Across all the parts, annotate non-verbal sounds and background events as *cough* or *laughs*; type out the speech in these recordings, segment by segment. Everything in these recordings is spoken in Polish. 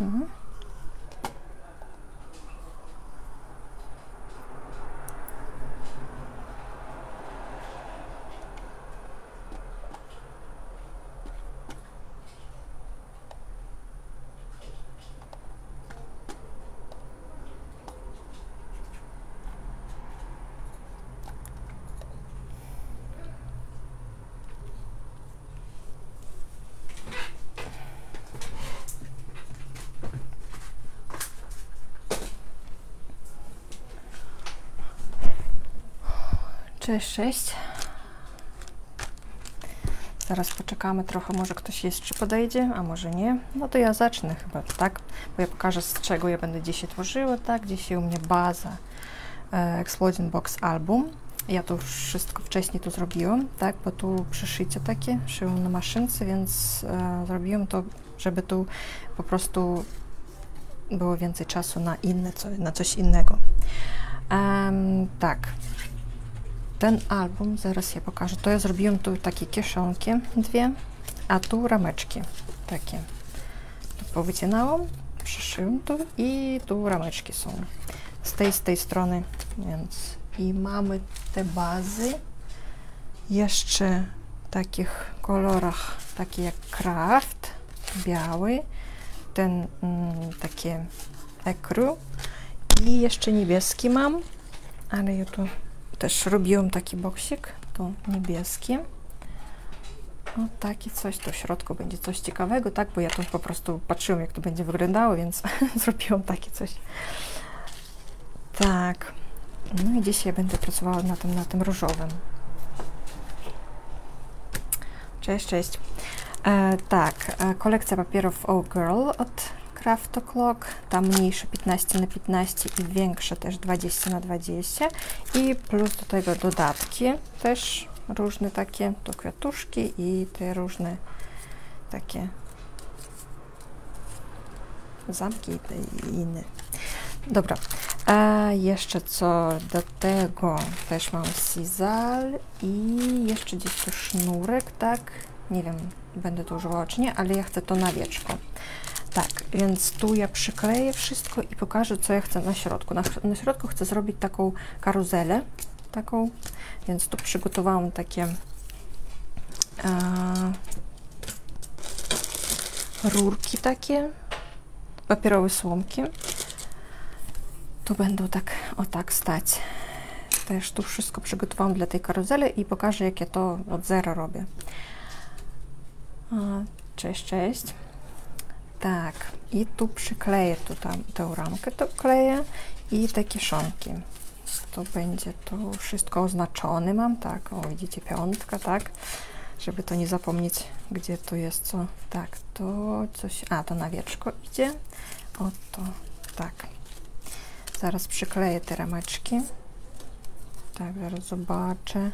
Mm -hmm. 6, 6. Zaraz poczekamy trochę, może ktoś jeszcze podejdzie, a może nie. No to ja zacznę chyba, tak? Bo ja pokażę z czego ja będę dzisiaj tworzyła, tak? Dzisiaj u mnie baza e, Exploding Box Album. Ja to wszystko wcześniej tu zrobiłam, tak? Bo tu przeszycie takie, szyłam na maszynce, więc e, zrobiłam to, żeby tu po prostu było więcej czasu na inne, co, na coś innego. Um, tak, ten album, zaraz ja pokażę, to ja zrobiłam tu takie kieszonki dwie, a tu rameczki takie. Tu powycinałam, przyszyłam tu i tu rameczki są. Z tej, z tej strony, więc i mamy te bazy. Jeszcze w takich kolorach, takie jak kraft, biały, ten mm, takie ekru. I jeszcze niebieski mam, ale ja tu też robiłam taki boksik, to niebieski. O, taki coś, to w środku będzie coś ciekawego, tak, bo ja tu po prostu patrzyłam, jak to będzie wyglądało, więc *laughs* zrobiłam takie coś. Tak, no i dzisiaj będę pracowała na tym, na tym różowym. Cześć, cześć. E, tak, e, kolekcja papierów Oh Girl od Craft O'Clock, tam mniejsze 15 na 15 i większe też 20 na 20 i plus do tego dodatki też różne takie, to kwiatuszki i te różne takie zamki i inne. Dobra, a jeszcze co do tego też mam sizal i jeszcze gdzieś tu sznurek, tak? Nie wiem, będę to używała czy nie, ale ja chcę to na wieczko. Tak, więc tu ja przykleję wszystko i pokażę, co ja chcę na środku. Na, na środku chcę zrobić taką karuzelę, taką, więc tu przygotowałam takie e, rurki takie, papierowe słomki. Tu będą tak, o tak stać. Też tu wszystko przygotowałam dla tej karuzeli i pokażę, jak ja to od zera robię. Cześć, cześć. Tak, i tu przykleję tu tam, tę ramkę, to kleję i te kieszonki. To będzie to wszystko oznaczone mam, tak, o widzicie piątka, tak, żeby to nie zapomnieć, gdzie to jest co. Tak, to coś, a to na wieczko idzie, o to, tak. Zaraz przykleję te rameczki. Tak, zaraz zobaczę.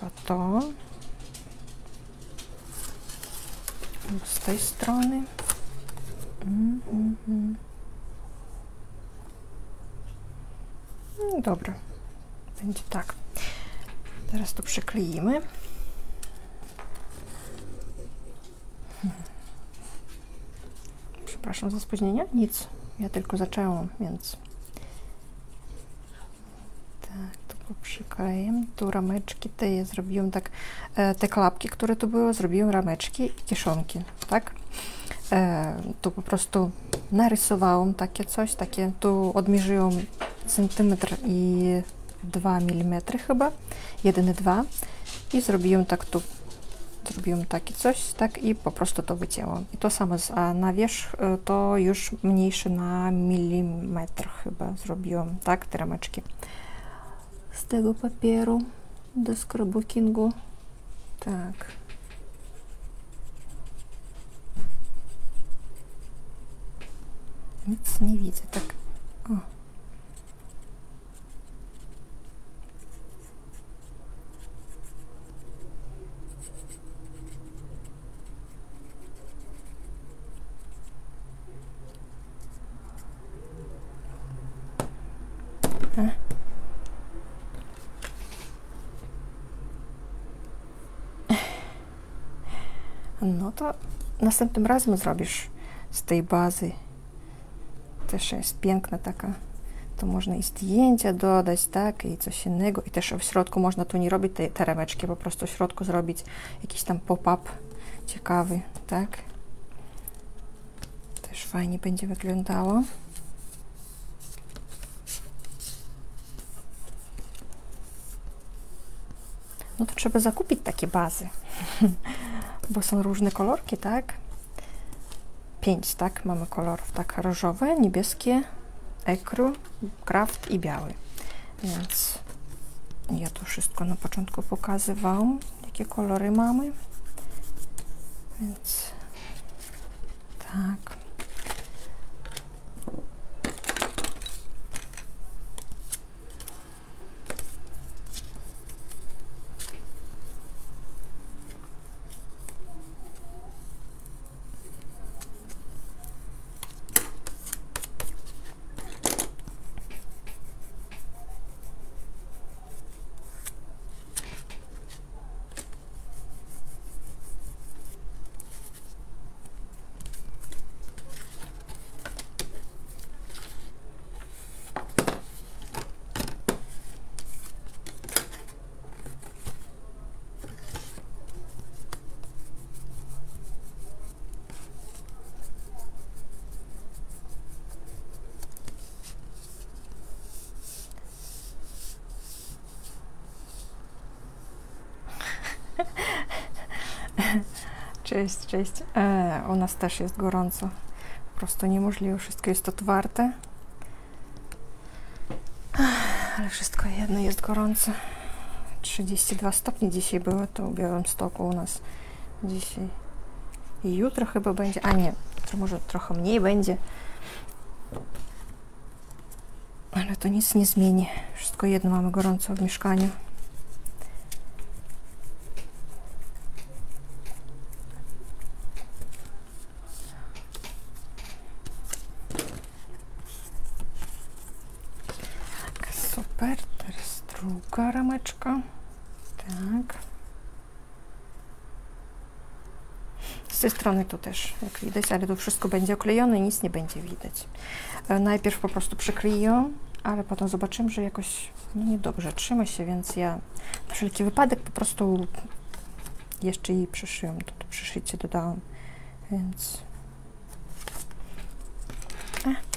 Chyba to. Z tej strony. Mm, mm. Dobra, będzie tak. Teraz to przykleimy. Przepraszam za spóźnienie. Nic, ja tylko zaczęłam, więc przykleję. Tu rameczki te zrobiłam tak, e, te klapki, które tu były, zrobiłam rameczki i kieszonki, tak? E, tu po prostu narysowałam takie coś, takie, tu odmierzyłam centymetr i 2 mm chyba, 1,2 i zrobiłam tak tu, zrobiłam takie coś, tak i po prostu to wycięłam. I to samo, a na wierzch e, to już mniejsze na milimetr chyba zrobiłam, tak, te rameczki z tego papieru do scrapbookingu. Tak. Nic nie widzę, tak. O. no to następnym razem zrobisz z tej bazy. Też jest piękna taka. To można i zdjęcia dodać, tak, i coś innego. I też w środku można tu nie robić te, te rameczki, po prostu w środku zrobić jakiś tam pop-up ciekawy, tak. Też fajnie będzie wyglądało. No to trzeba zakupić takie bazy, *laughs* bo są różne kolorki, tak? Pięć, tak? Mamy kolorów, tak? Różowe, niebieskie, ekru, kraft i biały. Więc ja to wszystko na początku pokazywałam, jakie kolory mamy. Więc tak. *laughs* Cześć, cześć. E, u nas też jest gorąco. Po prostu niemożliwe. Wszystko jest otwarte. Ale wszystko jedno jest gorąco. 32 stopni dzisiaj było to w Białymstoku u nas. Dzisiaj. I jutro chyba będzie. A nie, jutro może trochę mniej będzie. Ale to nic nie zmieni. Wszystko jedno mamy gorąco w mieszkaniu. Super, teraz druga rameczka. Tak. Z tej strony tu też, jak widać, ale tu wszystko będzie oklejone i nic nie będzie widać. E, najpierw po prostu przykryję, ale potem zobaczymy, że jakoś no, niedobrze trzyma się, więc ja na wszelki wypadek po prostu jeszcze jej przyszyję. To, to przyszycie dodałam, więc... E.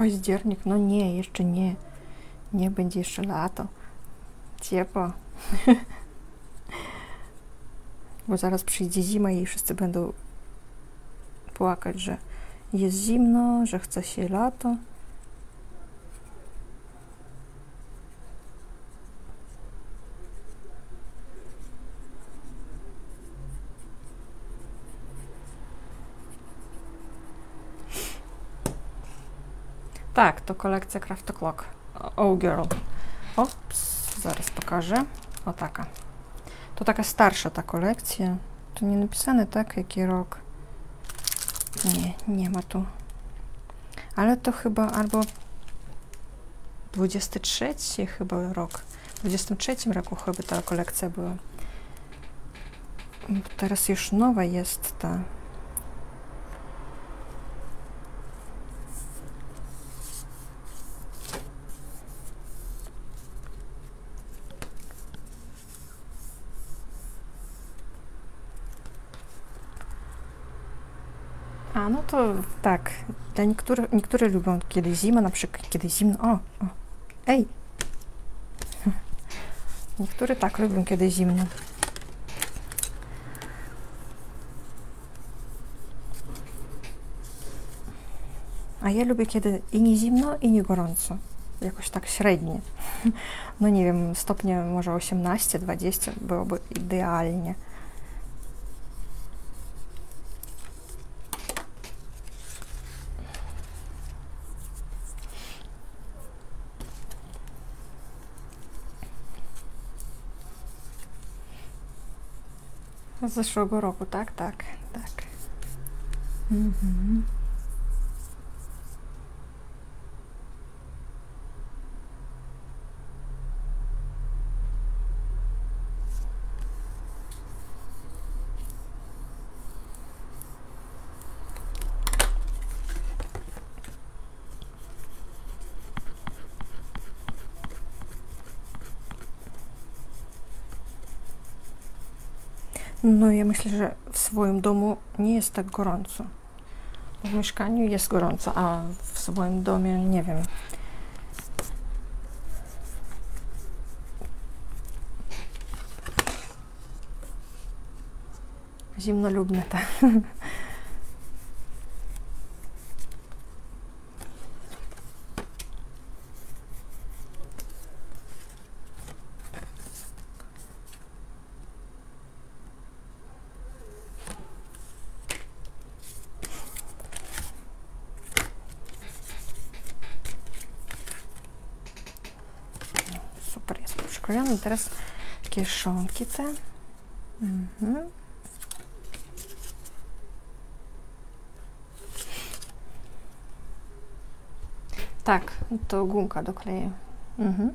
Październik, no nie, jeszcze nie. Nie będzie jeszcze lato. Ciepło. *laughs* Bo zaraz przyjdzie zima i wszyscy będą płakać, że jest zimno, że chce się lato. Tak, to kolekcja Craft Clock. Oh Girl. Ops, zaraz pokażę. O taka. To taka starsza ta kolekcja. Tu nie napisane tak, jaki rok. Nie, nie ma tu. Ale to chyba albo 23 chyba rok. W 23 roku chyba ta kolekcja była. Teraz już nowa jest ta. A, no to tak. Dla niektórych, niektórzy lubią kiedy zima, na przykład kiedy zimno. O, o. Ej! *laughs* Niektórzy tak lubią kiedy zimno. A ja lubię kiedy i nie zimno, i nie gorąco. Jakoś tak średnie. *laughs* No nie wiem, stopnie może 18-20 byłoby idealnie. Z zeszłego roku, tak, tak, tak. Mhm. No ja myślę, że w swoim domu nie jest tak gorąco. W mieszkaniu jest gorąco, a w swoim domie nie wiem. Zimnolubne, tak. *laughs* Teraz kieszonki te. Mhm. Tak, to gumka dokleję. Mhm.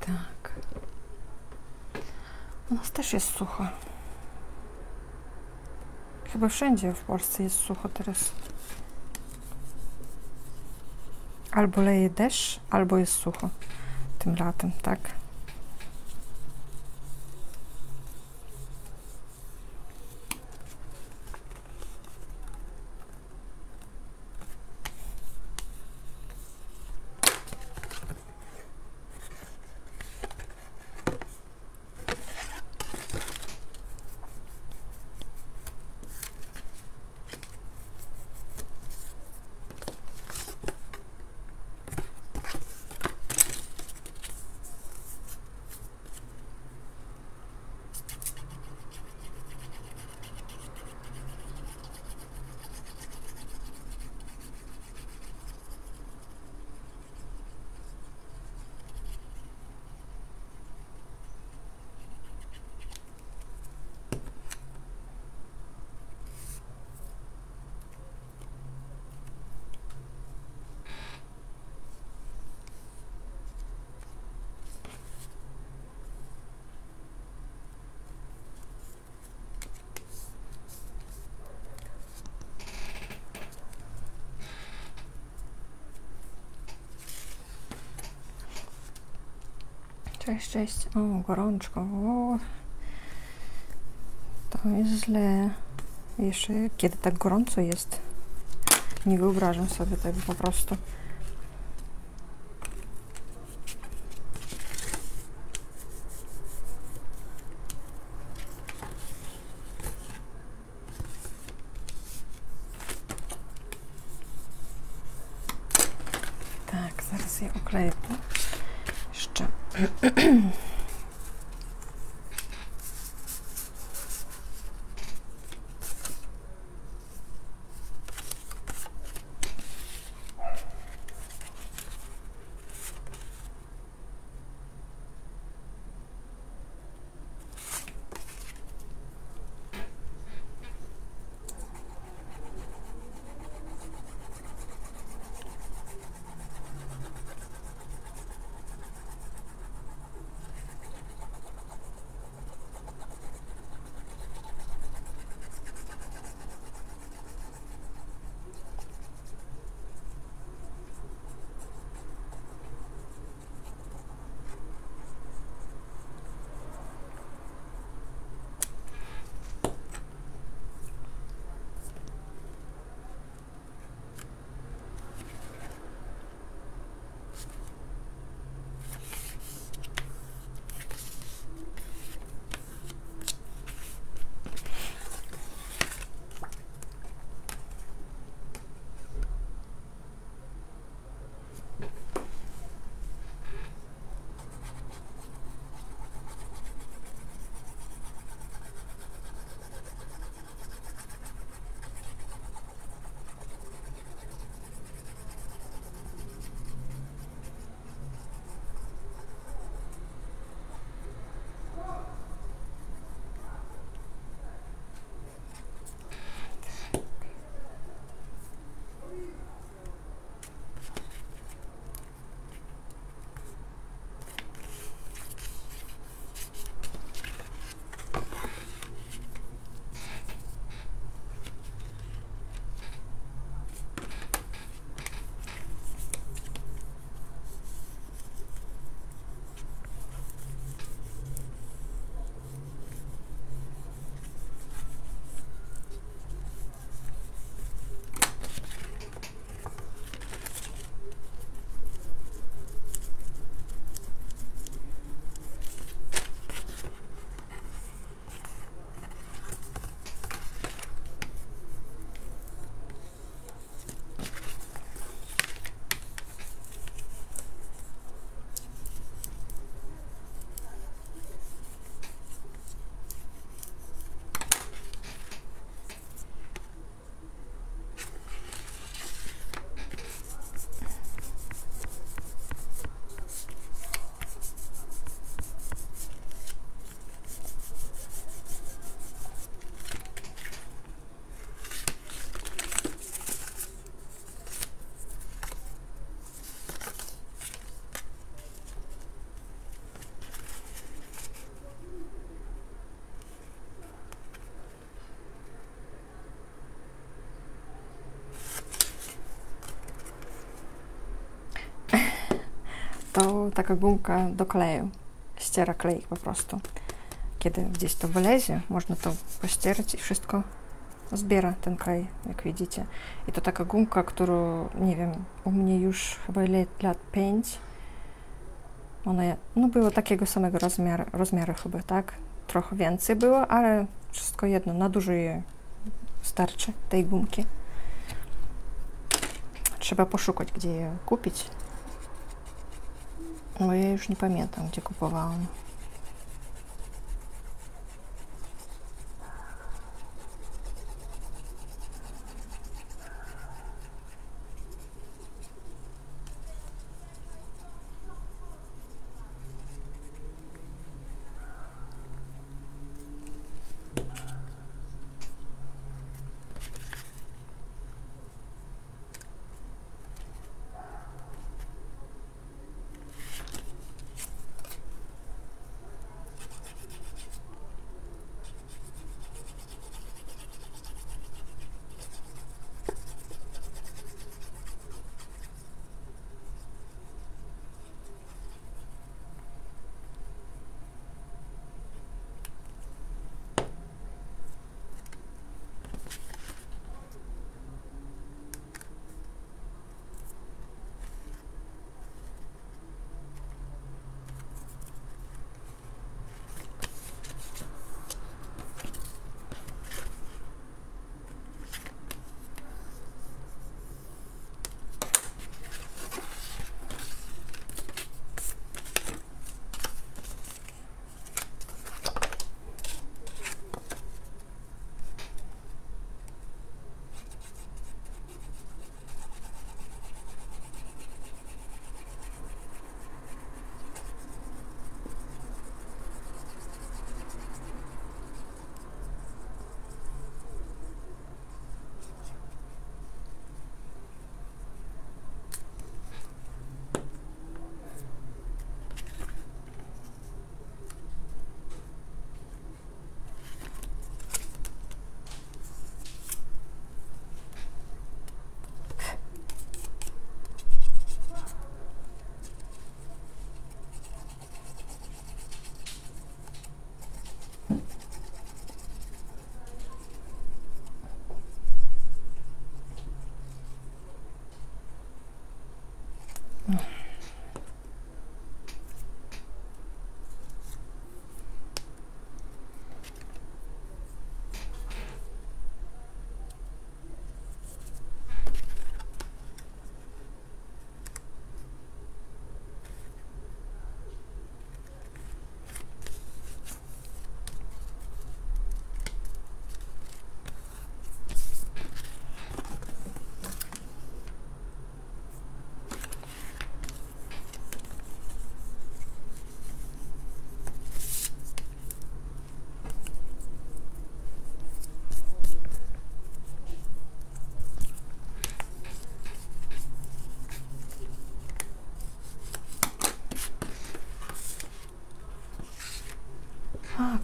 Tak. U nas też jest sucho. Chyba wszędzie w Polsce jest sucho teraz. Albo leje deszcz, albo jest sucho tym latem, tak? Cześć, cześć. O, gorączko. O. To jest źle. Jeszcze kiedy tak gorąco jest. Nie wyobrażam sobie tego po prostu. Taka gumka do kleju. Ściera klej po prostu. Kiedy gdzieś to wylezie, można to pościerać i wszystko zbiera ten klej, jak widzicie. I to taka gumka, którą, nie wiem, u mnie już chyba lat, lat 5. Ona no, było takiego samego rozmiaru, rozmiaru chyba, tak? Trochę więcej było, ale wszystko jedno, na dużo jej starczy, tej gumki. Trzeba poszukać, gdzie je kupić. No ja już nie pamiętam, gdzie kupowałam. O,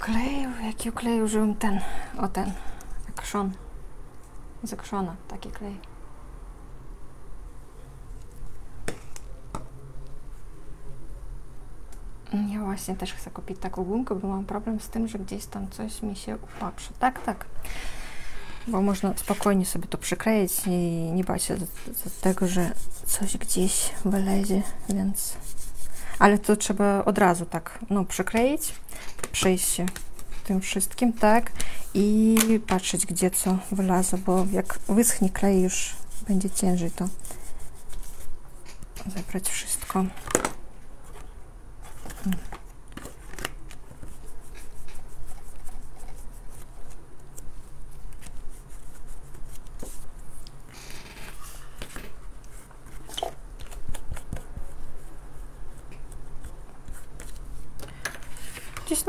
kleju, jaki klej użyłam ten, o ten, krzon, z taki klej. Ja właśnie też chcę kupić taką gumkę, bo mam problem z tym, że gdzieś tam coś mi się upaprzy. Tak, tak. Bo można spokojnie sobie to przykleić i nie bać się do, do tego, że coś gdzieś wylezie, więc... Ale to trzeba od razu tak, no, przykleić, przejść się tym wszystkim, tak, i patrzeć, gdzie co wylazło, bo jak wyschnie klej, już będzie ciężej to zebrać wszystko.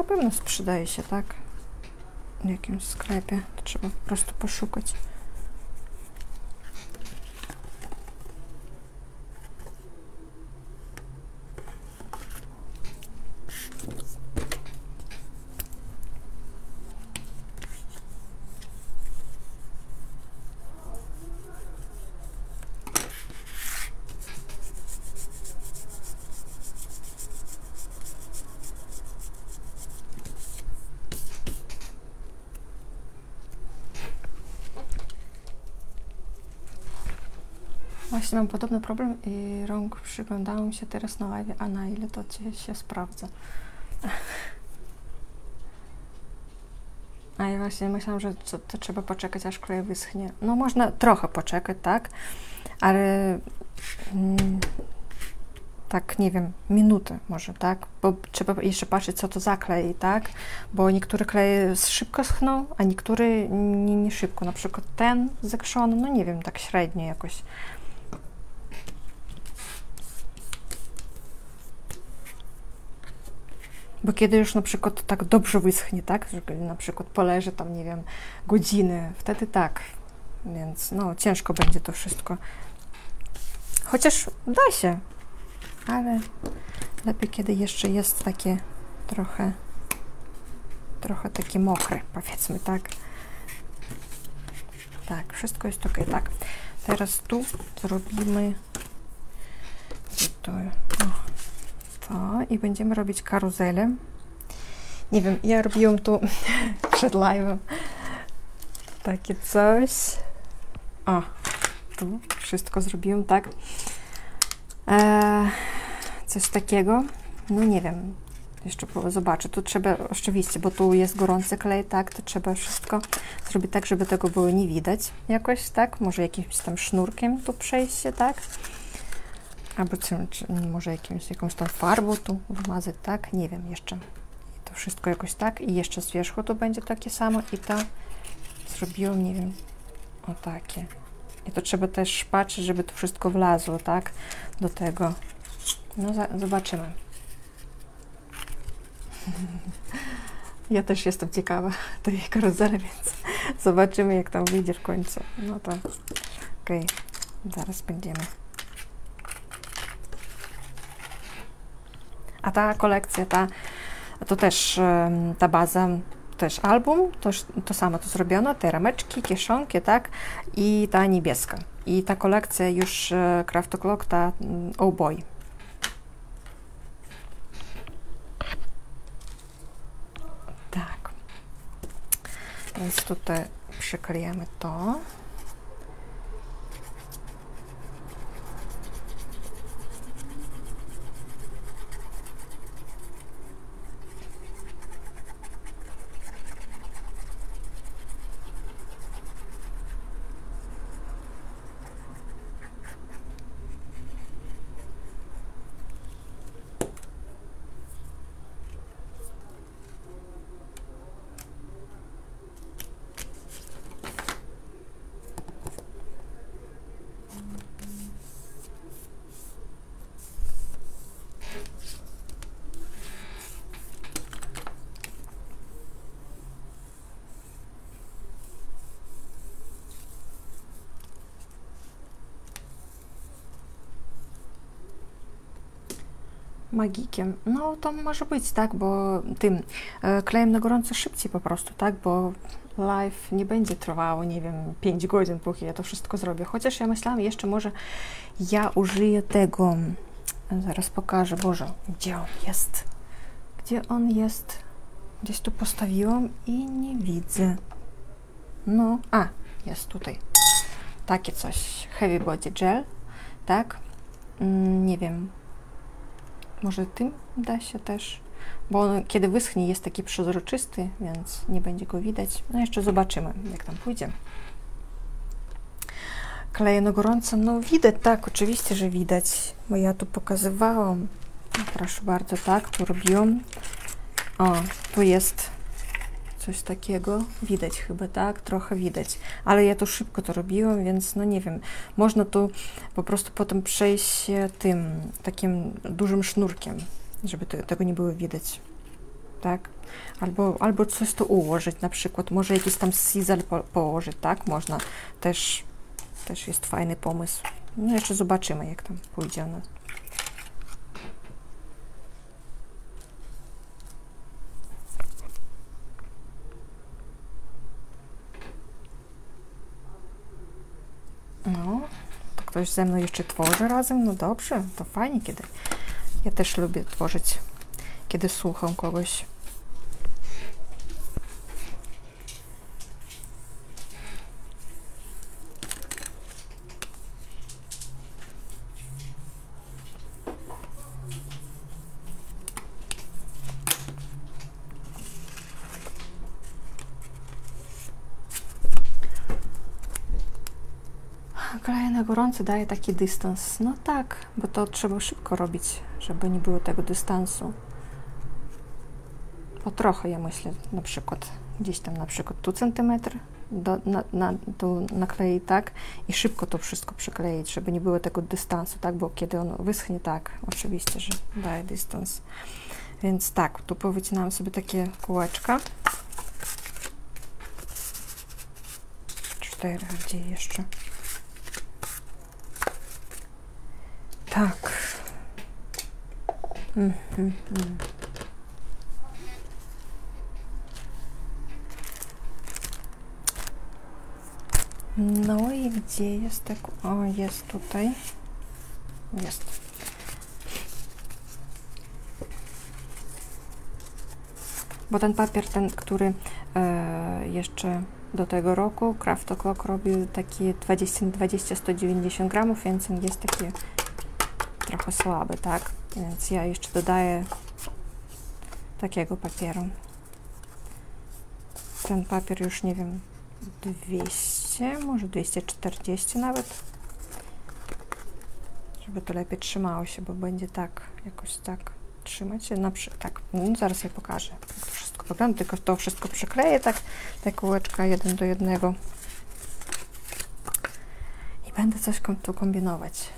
Pewno sprzedaje się, tak? W jakimś sklepie. Trzeba po prostu poszukać. Właśnie mam podobny problem i rąk przyglądałam się teraz na live, a na ile to ci się sprawdza. A ja właśnie myślałam, że to, to trzeba poczekać, aż klej wyschnie. No można trochę poczekać, tak? Ale mm, tak, nie wiem, minutę może, tak? Bo trzeba jeszcze patrzeć, co to za klej, tak? Bo niektóre kleje szybko schną, a niektóre nie, nie szybko. Na przykład ten zakrzony, no nie wiem, tak średnio jakoś. Bo kiedy już na przykład tak dobrze wyschnie, tak, że na przykład poleży tam, nie wiem, godziny, wtedy tak. Więc no, ciężko będzie to wszystko. Chociaż da się, ale lepiej, kiedy jeszcze jest takie trochę, trochę takie mokre, powiedzmy, tak. Tak, wszystko jest ok, tak. Teraz tu zrobimy to, to i będziemy robić karuzelę. Nie wiem, ja robiłam tu *laughs* przed live'em takie coś. O, tu wszystko zrobiłam, tak. Eee, coś takiego. No nie wiem, jeszcze zobaczę. Tu trzeba oczywiście, bo tu jest gorący klej, tak, to trzeba wszystko zrobić tak, żeby tego było nie widać jakoś, tak. Może jakimś tam sznurkiem tu przejść się, tak. Albo czy, czy, może jakimś, jakąś tam farbą tu wmazać, tak? Nie wiem jeszcze. I to wszystko jakoś tak. I jeszcze z wierzchu to będzie takie samo. I to zrobiłam, nie wiem, o takie. I to trzeba też patrzeć, żeby to wszystko wlazło, tak? Do tego. No, zobaczymy. *laughs* Ja też jestem ciekawa tej karuzeli, więc zobaczymy, jak tam wyjdzie w końcu. No to okej, okay. zaraz będziemy. A ta kolekcja, ta, to też ta baza, też album, to, to samo to zrobiono, te rameczki, kieszonki, tak, i ta niebieska. I ta kolekcja już Craft O'Clock, ta Oh Boy. Tak. Więc tutaj przyklejamy to. Magikiem. No to może być, tak, bo tym e, klejem na gorąco szybciej po prostu, tak, bo live nie będzie trwało, nie wiem, 5 godzin, póki ja to wszystko zrobię. Chociaż ja myślałam, jeszcze może ja użyję tego, zaraz pokażę, Boże, gdzie on jest? Gdzie on jest? Gdzieś tu postawiłam i nie widzę. No, a, jest tutaj. Takie coś, Heavy Body Gel, tak? Mm, nie wiem, może tym da się też, bo on kiedy wyschnie jest taki przezroczysty, więc nie będzie go widać. No jeszcze zobaczymy, jak tam pójdzie. Kleję na gorąco, no widać, tak, oczywiście, że widać, bo ja tu pokazywałam. Proszę bardzo, tak, tu robiłam. O, tu jest coś takiego. Widać chyba, tak? Trochę widać. Ale ja to szybko to robiłam, więc no nie wiem. Można tu po prostu potem przejść się tym takim dużym sznurkiem, żeby te, tego nie było widać. Tak? Albo, albo coś tu ułożyć, na przykład może jakiś tam sizzle po, położyć, tak? Można też, też jest fajny pomysł. No jeszcze zobaczymy, jak tam pójdzie ona. No, to ktoś ze mną jeszcze tworzy razem? No dobrze, to fajnie kiedy. Ja też lubię tworzyć, kiedy słucham kogoś. Przykleję na gorąco, daje taki dystans. No tak, bo to trzeba szybko robić, żeby nie było tego dystansu. Po trochę, ja myślę, na przykład gdzieś tam na przykład tu centymetr, do, na, na, tu nakleić tak i szybko to wszystko przykleić, żeby nie było tego dystansu, tak, bo kiedy on wyschnie, tak, oczywiście, że daje dystans. Więc tak, tu powycinam sobie takie kółeczka. Cztery, gdzie jeszcze? Tak. Mm, mm, mm. No i gdzie jest tak? O, jest tutaj. Jest. Bo ten papier, ten, który e, jeszcze do tego roku Craft O'Clock robił taki 20-190 gramów, więc on jest taki trochę słaby, tak? Więc ja jeszcze dodaję takiego papieru. Ten papier już nie wiem, 200, może 240 nawet. Żeby to lepiej trzymało się, bo będzie tak, jakoś tak trzymać się. Na przy... tak, no, zaraz ja pokażę, jak to wszystko wygląda, tylko to wszystko przykleję tak, te kółeczka jeden do jednego. I będę coś tu kombinować.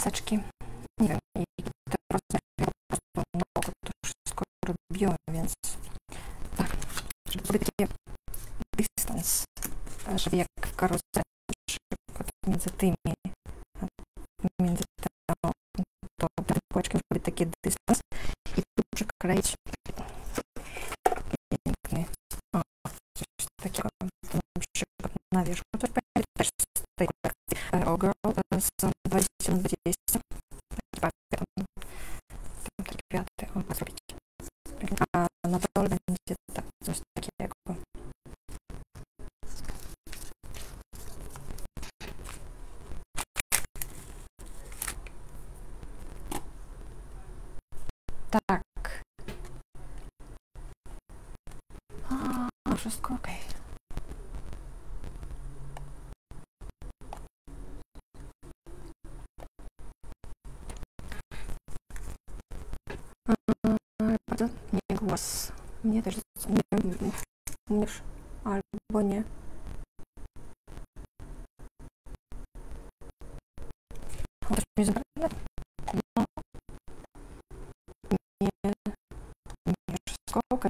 Paseczki. Nie wiem, i teraz po prostu na oko to wszystko robiłem, więc tak, żeby zrobić taki dystans, żeby jak w karuzeli, między tymi, między tą, to, tym kółeczkiem zrobić taki dystans i tu przykleić są 20 na 20 te kwiaty o, zrobić. A na dole będzie tak, coś takiego. Tak. A, wszystko ok. Bardzo nie głos. Mnie też nie wiem, mówisz albo nie. Chociaż mi zabrane. No. Nie. Nie, wszystko ok.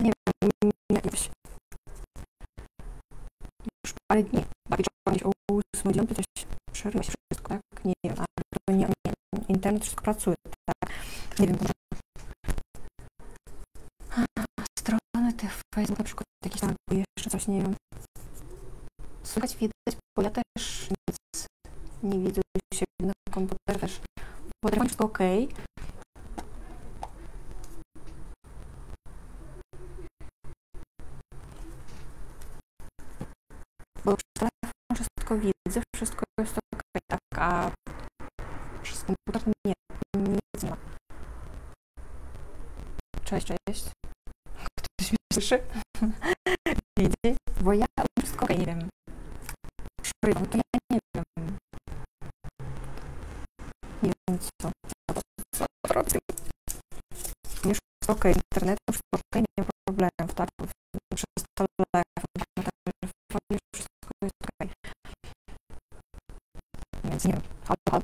Nie wiem, nie jakoś. Już parę dni. Bawić gdzieś o 8 godzinie, to coś przerywa się wszystko, tak? Nie wiem, ale nie, nie, internet wszystko pracuje, tak? Nie wiem, może strony tych Facebook na przykład jakieś tam jeszcze coś, nie wiem. Słychać, widać, bo ja też nic nie widzę siebie na komputerze też. Telefonie wszystko ok. Bo przez telefon wszystko widzę, wszystko jest ok, tak, a przez komputer nie, nic nie ma. Cześć, cześć. Ktoś mnie słyszy? *laughs* Widzi? Bo ja wszystko ok, nie wiem. Przerywam, to ja nie wiem. Nie wiem co. Co, robię. Już wszystko ok, internet wszystko ok, nie ma problemów, tak? Przez telefon, Więc nie wiem. Halo, halo.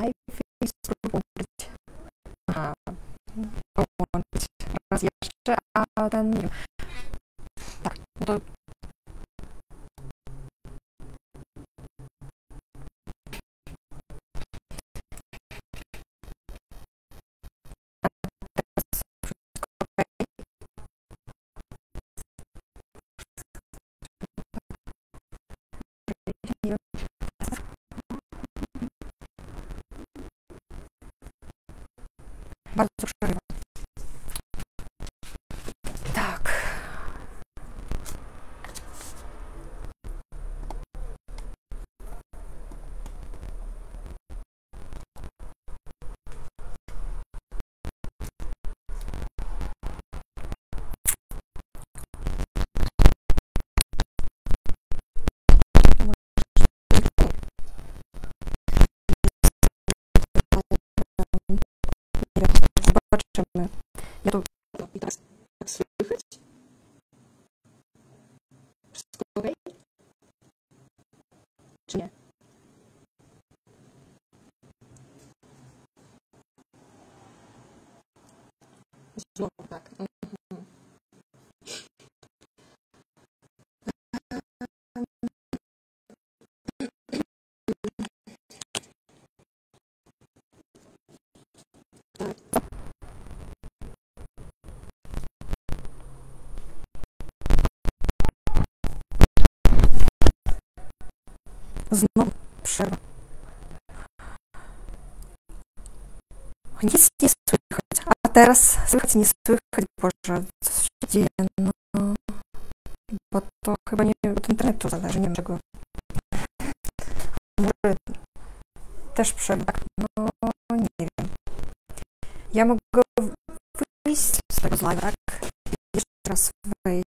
live i spróbować Aha. połączyć raz jeszcze, a ten Bardzo zobaczymy. Ja to... I teraz Znowu przerwa. Nic nie słychać. A teraz słychać, nie słychać. Boże, co się dzieje? No, bo to chyba nie od internetu zależy, nie wiem czego. Może też przerwa. No, nie wiem. Ja mogę wyjść z tego live'a, tak? Jeszcze raz wejść.